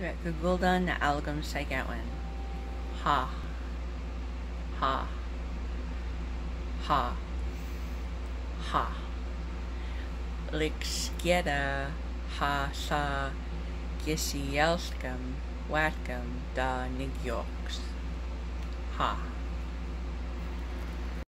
Sibet the na algam sa gawan. Ha. Ha. Ha. Ha. Lixgeda ha sa gisielskam watkam da nigyoks. Ha.